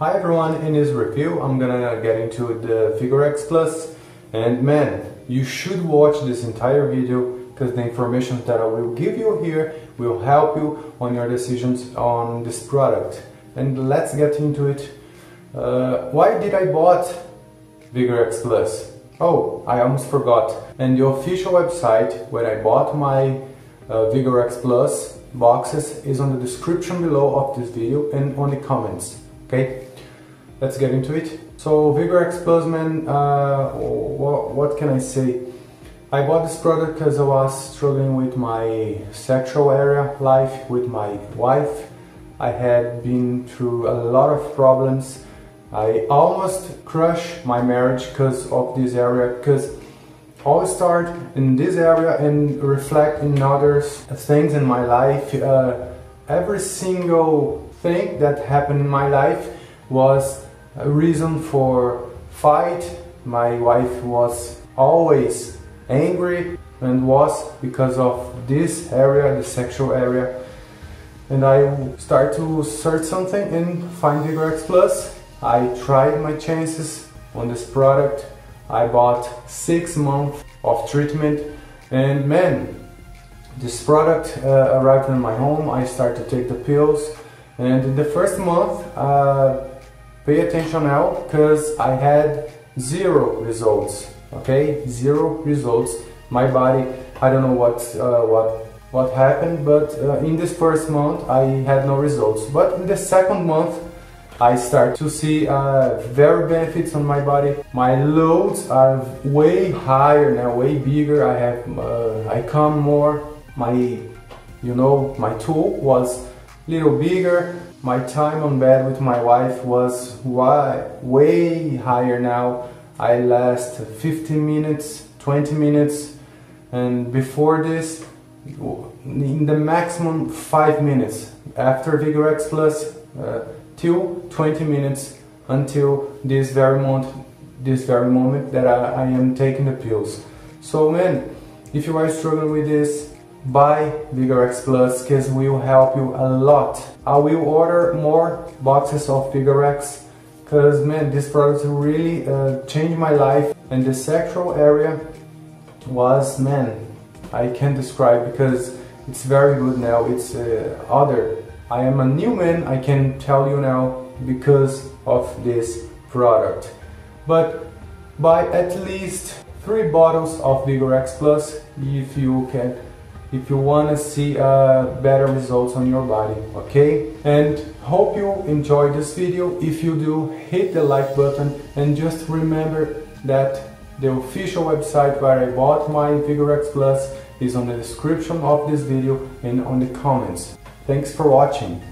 Hi everyone, in this review I'm gonna get into the VigRX Plus and man, you should watch this entire video because the information that I will give you here will help you on your decisions on this product. And let's get into it. Uh, why did I bought VigRX Plus? Oh, I almost forgot. And the official website where I bought my uh, VigRX Plus boxes is on the description below of this video and on the comments. Okay, let's get into it. So VigRX Plus, man, uh, what, what can I say? I bought this product because I was struggling with my sexual area life with my wife. I had been through a lot of problems. I almost crushed my marriage because of this area because all start in this area and reflect in others things in my life. Uh, every single thing that happened in my life was a reason for fight. My wife was always angry and was because of this area, the sexual area. And I start to search something and find VigRX Plus. I tried my chances on this product. I bought six months of treatment and man, this product uh, arrived in my home. I started to take the pills and in the first month, uh, pay attention now because I had zero results. Okay, zero results. My body, I don't know what uh, what what happened, but uh, in this first month I had no results. But in the second month, I start to see uh, very benefits on my body. My loads are way higher now, way bigger. I have uh, I come more. My you know my tool was little bigger. My time on bed with my wife was way, way higher now. I last 15 minutes, 20 minutes, and before this, in the maximum 5 minutes. After VigRX Plus, uh, till 20 minutes until this very moment, this very moment that I, I am taking the pills. So man, if you are struggling with this, buy VigRX Plus because will help you a lot. I will order more boxes of VigRX because man this product really uh, changed my life. And the sexual area was man I can't describe because it's very good now. It's uh, other. I am a new man I can tell you now because of this product. But buy at least three bottles of VigRX Plus if you can if you want to see uh, better results on your body okay and hope you enjoyed this video. If you do hit the like button and just remember that the official website where I bought my VigRX Plus is on the description of this video and on the comments. Thanks for watching